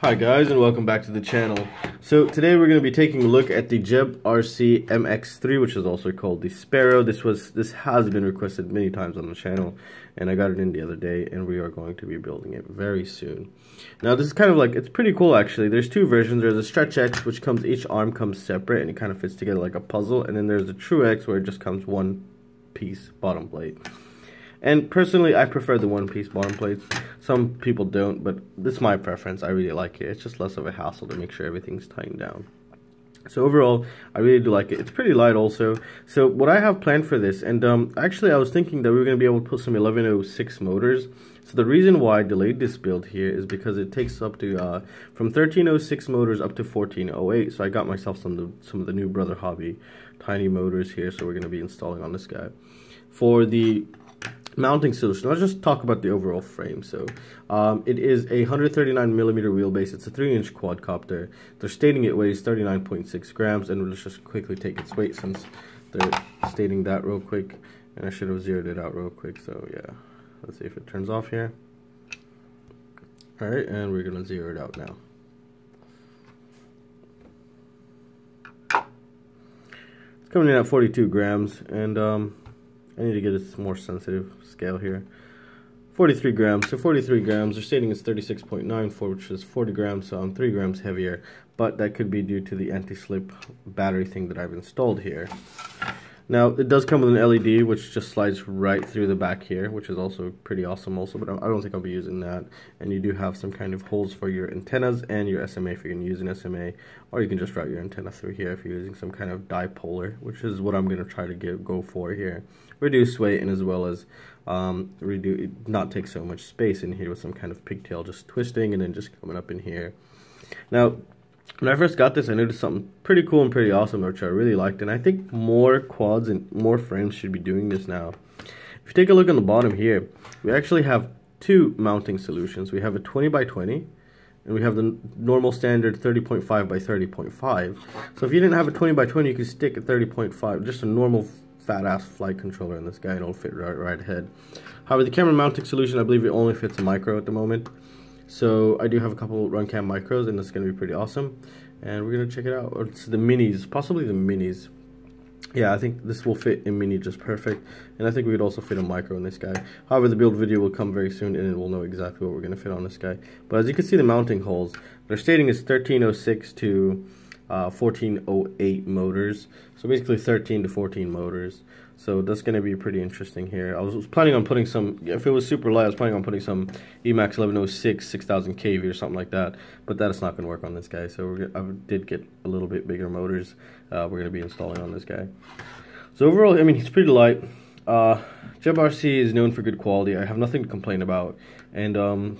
Hi guys and welcome back to the channel. So today we're going to be taking a look at the GepRC MX3 which is also called the Sparrow. This was this has been requested many times on the channel and I got it in the other day and we are going to be building it very soon. Now this is kind of like it's pretty cool actually. There's two versions. There's a Stretch X which comes each arm comes separate and it kind of fits together like a puzzle and then there's the True X where it just comes one piece bottom plate. And personally, I prefer the one-piece bottom plates. Some people don't, but this is my preference. I really like it. It's just less of a hassle to make sure everything's tightened down. So overall, I really do like it. It's pretty light also. So what I have planned for this, and um, actually I was thinking that we were going to be able to put some 1106 motors. So the reason why I delayed this build here is because it takes up to, uh, from 1306 motors up to 1408. So I got myself some of the, some of the new Brother Hobby tiny motors here. So we're going to be installing on this guy. For the mounting solution. Let's just talk about the overall frame. So um, it is a 139 millimeter wheelbase. It's a 3 inch quadcopter. They're stating it weighs 39.6 grams, and let's just quickly take its weight since they're stating that real quick. And I should have zeroed it out real quick. So yeah, let's see if it turns off here. All right, and we're gonna zero it out now. It's coming in at 42 grams, and um, I need to get a more sensitive scale here. 43 grams. So 43 grams. They're stating it's 36.94, which is 40 grams, so I'm 3 grams heavier. But that could be due to the anti-slip battery thing that I've installed here. Now, it does come with an LED, which just slides right through the back here, which is also pretty awesome also, but I don't think I'll be using that. And you do have some kind of holes for your antennas and your SMA if you're going to use an SMA, or you can just route your antenna through here if you're using some kind of dipolar, which is what I'm going to try to get go for here. Reduce weight and as well as um, reduce, not take so much space in here with some kind of pigtail just twisting and then just coming up in here. Now, when I first got this, I noticed something pretty cool and pretty awesome, which I really liked. And I think more quads and more frames should be doing this now. If you take a look on the bottom here, we actually have two mounting solutions. We have a 20 by 20, and we have the normal standard 30.5 by 30.5. So if you didn't have a 20 by 20, you could stick a 30.5, just a normal fat ass flight controller in this guy, and it'll fit right, right ahead. However, the camera mounting solution, I believe it only fits a micro at the moment. So I do have a couple Runcam micros and it's going to be pretty awesome. And we're going to check it out. It's the minis, possibly the minis. Yeah, I think this will fit in mini just perfect. And I think we could also fit a micro in this guy. However, the build video will come very soon and it will know exactly what we're going to fit on this guy. But as you can see, the mounting holes, they're stating is 1306 to uh, 1408 motors. So basically 13 to 14 motors. So that's going to be pretty interesting here. I was planning on putting some, if it was super light, I was planning on putting some Emax 1106 6000 kV or something like that. But that's not going to work on this guy. So I did get a little bit bigger motors uh, we're going to be installing on this guy. So overall, I mean, he's pretty light. Uh, is known for good quality. I have nothing to complain about. And um,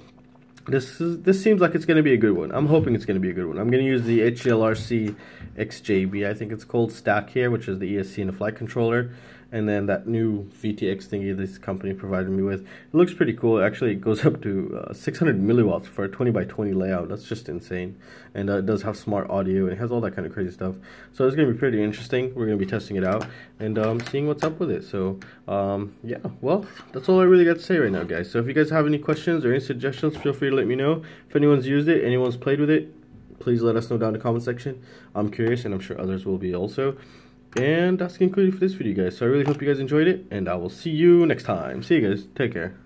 this is this seems like it's going to be a good one. I'm hoping it's going to be a good one. I'm going to use the HGLRC XJB, I think it's called stack here, which is the ESC and the flight controller and then that new VTX thingy this company provided me with. It looks pretty cool. Actually, it goes up to uh, 600 milliwatts for a 20 by 20 layout. That's just insane. And uh, it does have smart audio and it has all that kind of crazy stuff. So it's going to be pretty interesting. We're going to be testing it out and um, seeing what's up with it. So um, yeah, well, that's all I really got to say right now, guys. So if you guys have any questions or any suggestions, feel free to let me know. If anyone's used it, anyone's played with it, please let us know down in the comment section. I'm curious and I'm sure others will be also. And that's concluded for this video, guys. So I really hope you guys enjoyed it, and I will see you next time. See you guys. Take care.